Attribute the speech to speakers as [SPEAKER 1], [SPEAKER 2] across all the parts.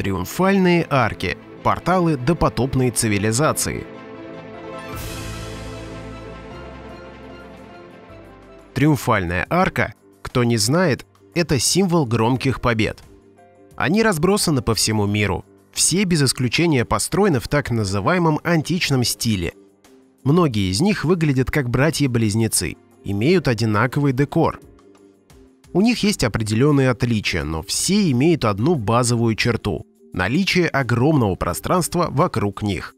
[SPEAKER 1] Триумфальные арки – порталы допотопной цивилизации. Триумфальная арка, кто не знает, это символ громких побед. Они разбросаны по всему миру. Все без исключения построены в так называемом античном стиле. Многие из них выглядят как братья-близнецы, имеют одинаковый декор. У них есть определенные отличия, но все имеют одну базовую черту – наличие огромного пространства вокруг них.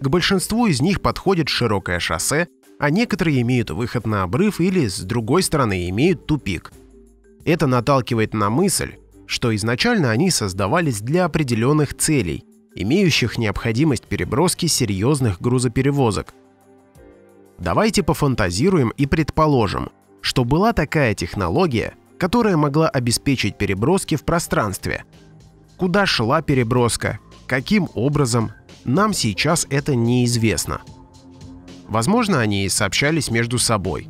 [SPEAKER 1] К большинству из них подходит широкое шоссе, а некоторые имеют выход на обрыв или, с другой стороны, имеют тупик. Это наталкивает на мысль, что изначально они создавались для определенных целей, имеющих необходимость переброски серьезных грузоперевозок. Давайте пофантазируем и предположим, что была такая технология, которая могла обеспечить переброски в пространстве. Куда шла переброска, каким образом, нам сейчас это неизвестно. Возможно, они сообщались между собой.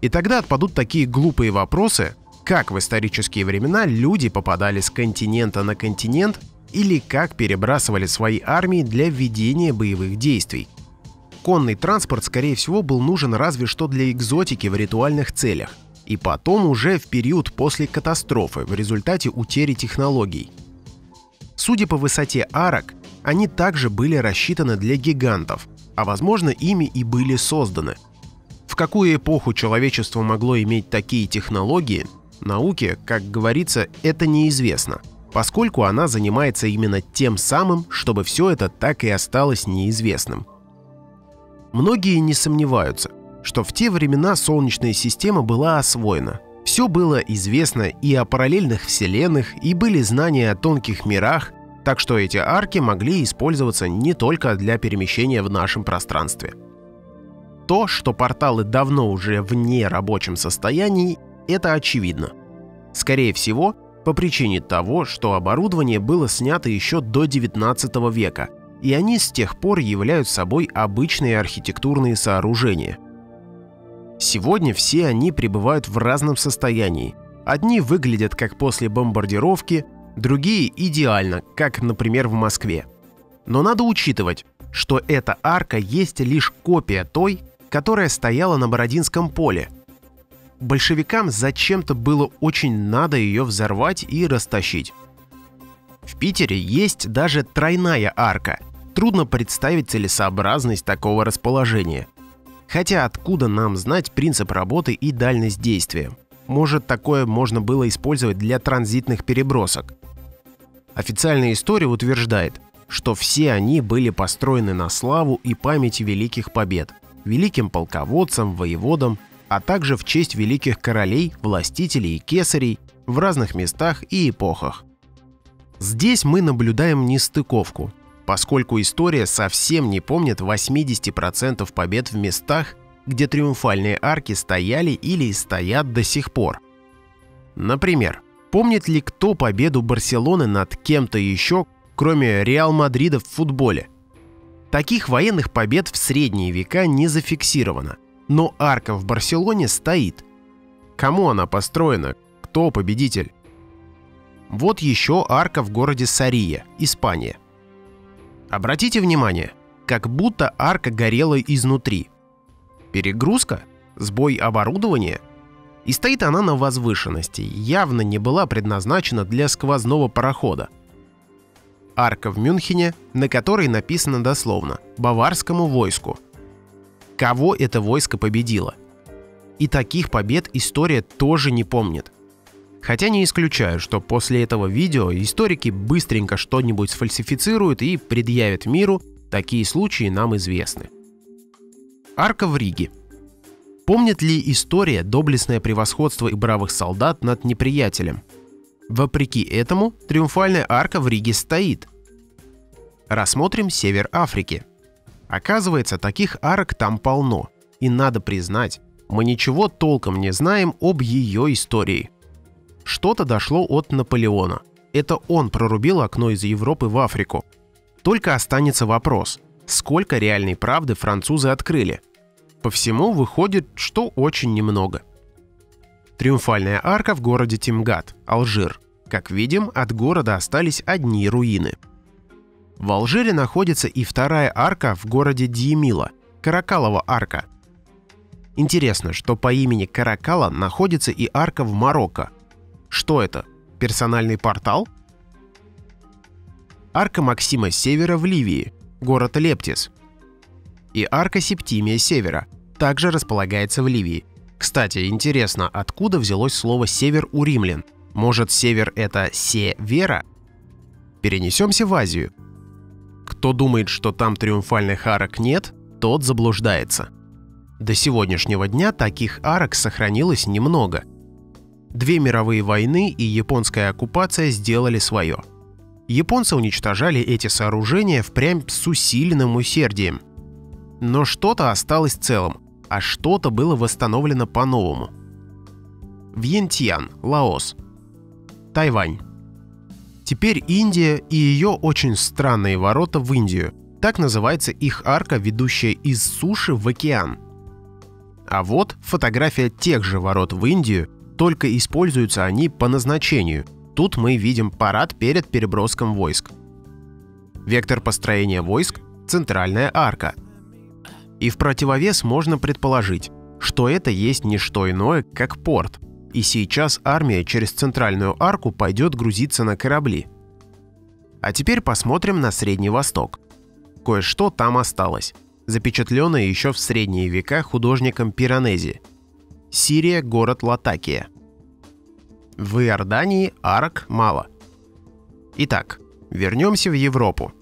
[SPEAKER 1] И тогда отпадут такие глупые вопросы, как в исторические времена люди попадали с континента на континент или как перебрасывали свои армии для ведения боевых действий. Конный транспорт, скорее всего, был нужен разве что для экзотики в ритуальных целях, и потом уже в период после катастрофы в результате утери технологий. Судя по высоте арок, они также были рассчитаны для гигантов, а возможно ими и были созданы. В какую эпоху человечество могло иметь такие технологии, науке, как говорится, это неизвестно, поскольку она занимается именно тем самым, чтобы все это так и осталось неизвестным. Многие не сомневаются, что в те времена Солнечная система была освоена. Все было известно и о параллельных вселенных, и были знания о тонких мирах, так что эти арки могли использоваться не только для перемещения в нашем пространстве. То, что порталы давно уже в нерабочем состоянии, это очевидно. Скорее всего, по причине того, что оборудование было снято еще до 19 века, и они с тех пор являются собой обычные архитектурные сооружения. Сегодня все они пребывают в разном состоянии. Одни выглядят как после бомбардировки, другие идеально, как, например, в Москве. Но надо учитывать, что эта арка есть лишь копия той, которая стояла на Бородинском поле – большевикам зачем-то было очень надо ее взорвать и растащить. В Питере есть даже тройная арка. Трудно представить целесообразность такого расположения. Хотя откуда нам знать принцип работы и дальность действия? Может, такое можно было использовать для транзитных перебросок. Официальная история утверждает, что все они были построены на славу и память великих побед, великим полководцам, воеводам а также в честь великих королей, властителей и кесарей в разных местах и эпохах. Здесь мы наблюдаем нестыковку, поскольку история совсем не помнит 80% побед в местах, где триумфальные арки стояли или стоят до сих пор. Например, помнит ли кто победу Барселоны над кем-то еще, кроме Реал Мадрида в футболе? Таких военных побед в средние века не зафиксировано, но арка в Барселоне стоит. Кому она построена? Кто победитель? Вот еще арка в городе Сария, Испания. Обратите внимание, как будто арка горела изнутри. Перегрузка? Сбой оборудования? И стоит она на возвышенности, явно не была предназначена для сквозного парохода. Арка в Мюнхене, на которой написано дословно «Баварскому войску», кого это войско победило. И таких побед история тоже не помнит. Хотя не исключаю, что после этого видео историки быстренько что-нибудь сфальсифицируют и предъявят миру, такие случаи нам известны. Арка в Риге. Помнит ли история доблестное превосходство и бравых солдат над неприятелем? Вопреки этому, триумфальная арка в Риге стоит. Рассмотрим север Африки – Оказывается, таких арок там полно. И надо признать, мы ничего толком не знаем об ее истории. Что-то дошло от Наполеона. Это он прорубил окно из Европы в Африку. Только останется вопрос, сколько реальной правды французы открыли? По всему выходит, что очень немного. Триумфальная арка в городе Тимгат, Алжир. Как видим, от города остались одни руины. В Алжире находится и вторая арка в городе Дьемила – Каракалова арка. Интересно, что по имени Каракала находится и арка в Марокко. Что это? Персональный портал? Арка Максима Севера в Ливии, город Лептис. И арка Септимия Севера также располагается в Ливии. Кстати, интересно, откуда взялось слово «север» у римлян? Может, север — это «се-вера»? Перенесемся в Азию. Кто думает, что там триумфальных арок нет, тот заблуждается. До сегодняшнего дня таких арок сохранилось немного. Две мировые войны и японская оккупация сделали свое. Японцы уничтожали эти сооружения впрямь с усиленным усердием. Но что-то осталось целым, а что-то было восстановлено по-новому. Вьентьян, Лаос. Тайвань. Теперь Индия и ее очень странные ворота в Индию. Так называется их арка, ведущая из суши в океан. А вот фотография тех же ворот в Индию, только используются они по назначению. Тут мы видим парад перед переброском войск. Вектор построения войск – центральная арка. И в противовес можно предположить, что это есть не что иное, как порт. И сейчас армия через центральную арку пойдет грузиться на корабли. А теперь посмотрим на Средний Восток. Кое-что там осталось запечатленное еще в средние века художником Пиранези. Сирия – город Латакия. В Иордании арок мало. Итак, вернемся в Европу.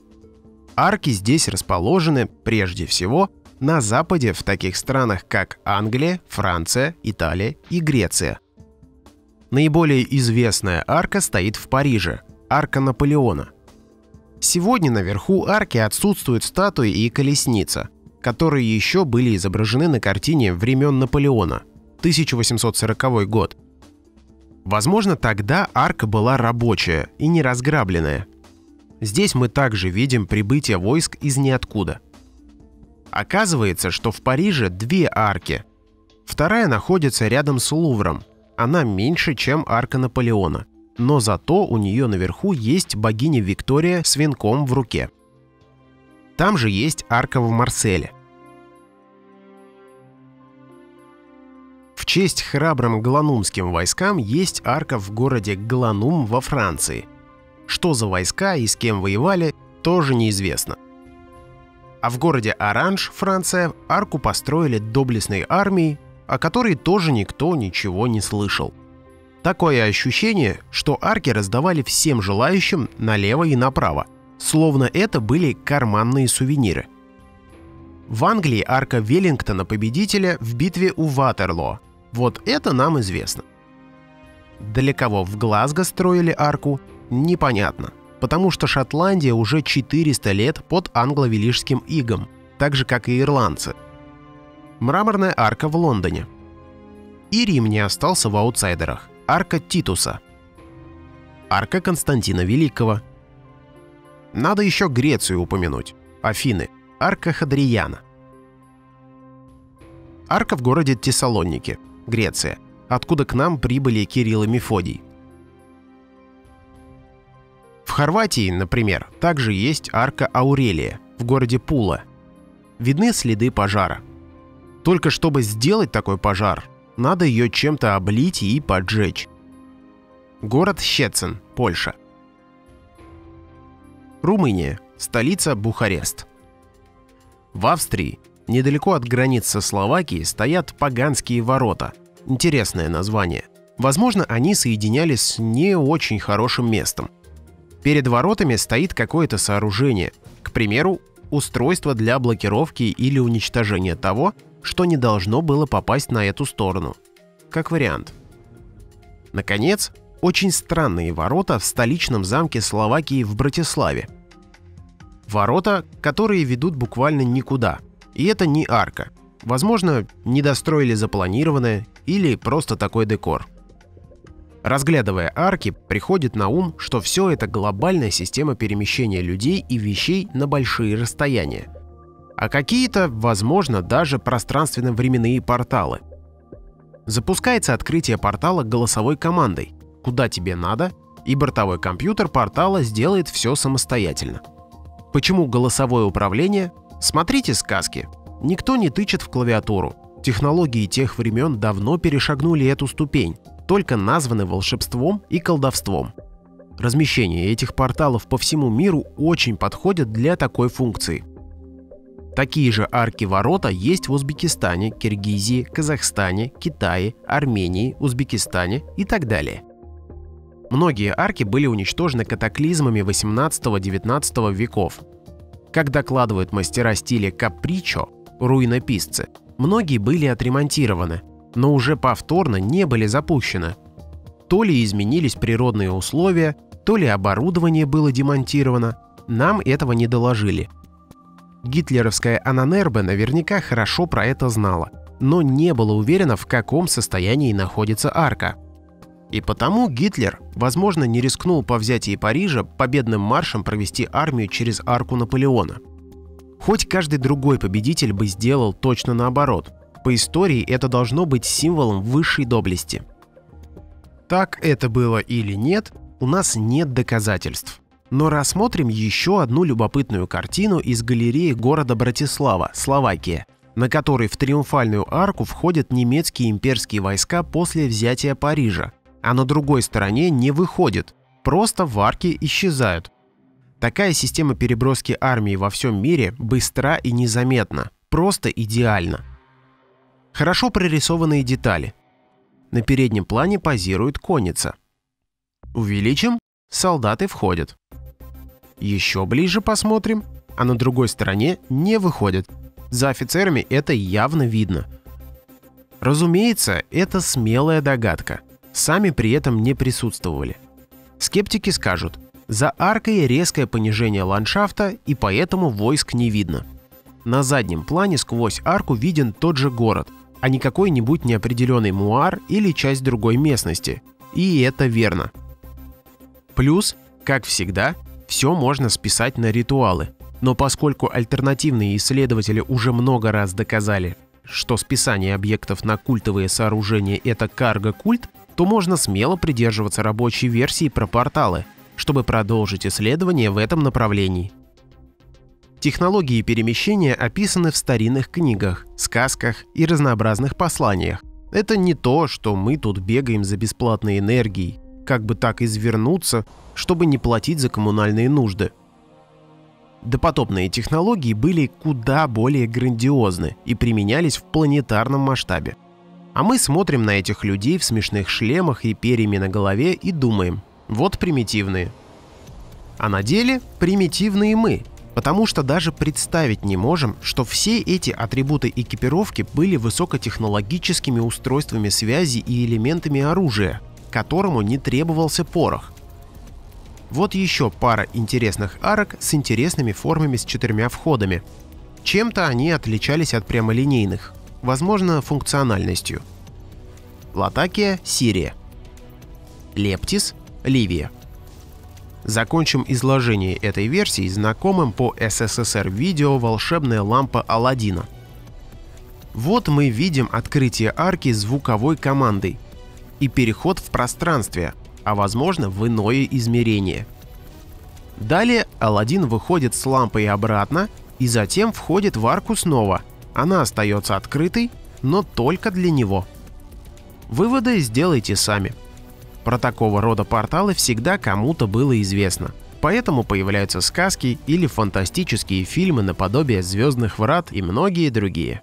[SPEAKER 1] Арки здесь расположены, прежде всего, на западе в таких странах, как Англия, Франция, Италия и Греция. Наиболее известная арка стоит в Париже – арка Наполеона – Сегодня наверху арки отсутствуют статуи и колесница, которые еще были изображены на картине времен Наполеона, 1840 год. Возможно, тогда арка была рабочая и не разграбленная. Здесь мы также видим прибытие войск из ниоткуда. Оказывается, что в Париже две арки. Вторая находится рядом с Лувром. Она меньше, чем арка Наполеона но зато у нее наверху есть богиня Виктория с венком в руке. Там же есть арка в Марселе. Честь храбрым гланумским войскам есть арка в городе Гланум во Франции. Что за войска и с кем воевали, тоже неизвестно. А в городе Оранж, Франция, арку построили доблестной армией, о которой тоже никто ничего не слышал. Такое ощущение, что арки раздавали всем желающим налево и направо, словно это были карманные сувениры. В Англии арка Веллингтона победителя в битве у Ватерлоо. Вот это нам известно. Для кого в Глазго строили арку, непонятно, потому что Шотландия уже 400 лет под англо-велишским игом, так же как и ирландцы. Мраморная арка в Лондоне. И Рим не остался в аутсайдерах. Арка Титуса. Арка Константина Великого. Надо еще Грецию упомянуть. Афины. Арка Хадрияна. Арка в городе Тессалоники, Греция, откуда к нам прибыли Кирилл и Мефодий. В Хорватии, например, также есть арка Аурелия в городе Пула. Видны следы пожара. Только чтобы сделать такой пожар, надо ее чем-то облить и поджечь. Город Щецин, Польша. Румыния, столица Бухарест. В Австрии, недалеко от границ со Словакией, стоят Паганские ворота. Интересное название. Возможно, они соединялись с не очень хорошим местом. Перед воротами стоит какое-то сооружение, к примеру, устройство для блокировки или уничтожения того, что не должно было попасть на эту сторону. Как вариант. Наконец, очень странные ворота в столичном замке Словакии в Братиславе. Ворота, которые ведут буквально никуда. И это не арка. Возможно, не достроили запланированное или просто такой декор. Разглядывая арки, приходит на ум, что все это глобальная система перемещения людей и вещей на большие расстояния – а какие-то, возможно, даже пространственно-временные порталы. Запускается открытие портала голосовой командой «Куда тебе надо?» и бортовой компьютер портала сделает все самостоятельно. Почему голосовое управление? Смотрите сказки. Никто не тычет в клавиатуру. Технологии тех времен давно перешагнули эту ступень, только названы волшебством и колдовством. Размещение этих порталов по всему миру очень подходит для такой функции. Такие же арки-ворота есть в Узбекистане, Киргизии, Казахстане, Китае, Армении, Узбекистане и так далее. Многие арки были уничтожены катаклизмами 18-19 веков. Как докладывают мастера стиля капричо, руинописцы, многие были отремонтированы, но уже повторно не были запущены. То ли изменились природные условия, то ли оборудование было демонтировано, нам этого не доложили – Гитлеровская Ананербе наверняка хорошо про это знала, но не была уверена, в каком состоянии находится арка. И потому Гитлер, возможно, не рискнул по взятии Парижа победным маршем провести армию через арку Наполеона. Хоть каждый другой победитель бы сделал точно наоборот. По истории это должно быть символом высшей доблести. Так это было или нет, у нас нет доказательств. Но рассмотрим еще одну любопытную картину из галереи города Братислава, Словакия, на которой в Триумфальную арку входят немецкие имперские войска после взятия Парижа, а на другой стороне не выходят, просто в арке исчезают. Такая система переброски армии во всем мире быстра и незаметна, просто идеально. Хорошо прорисованные детали. На переднем плане позирует конница. Увеличим, солдаты входят. Еще ближе посмотрим, а на другой стороне не выходит. За офицерами это явно видно. Разумеется, это смелая догадка. Сами при этом не присутствовали. Скептики скажут, за аркой резкое понижение ландшафта и поэтому войск не видно. На заднем плане сквозь арку виден тот же город, а не какой-нибудь неопределенный муар или часть другой местности. И это верно. Плюс, как всегда, все можно списать на ритуалы. Но поскольку альтернативные исследователи уже много раз доказали, что списание объектов на культовые сооружения – это карго-культ, то можно смело придерживаться рабочей версии про порталы, чтобы продолжить исследование в этом направлении. Технологии перемещения описаны в старинных книгах, сказках и разнообразных посланиях. Это не то, что мы тут бегаем за бесплатной энергией, как бы так извернуться, чтобы не платить за коммунальные нужды. Допотопные технологии были куда более грандиозны и применялись в планетарном масштабе. А мы смотрим на этих людей в смешных шлемах и перьями на голове и думаем, вот примитивные. А на деле примитивные мы, потому что даже представить не можем, что все эти атрибуты экипировки были высокотехнологическими устройствами связи и элементами оружия – которому не требовался порох. Вот еще пара интересных арок с интересными формами с четырьмя входами. Чем-то они отличались от прямолинейных, возможно, функциональностью. Латакия – Сирия. Лептис – Ливия. Закончим изложение этой версии знакомым по СССР видео «Волшебная лампа Аладдина». Вот мы видим открытие арки звуковой командой – и переход в пространстве, а возможно в иное измерение. Далее Алладин выходит с лампой обратно и затем входит в арку снова. Она остается открытой, но только для него. Выводы сделайте сами. Про такого рода порталы всегда кому-то было известно. Поэтому появляются сказки или фантастические фильмы наподобие «Звездных врат» и многие другие.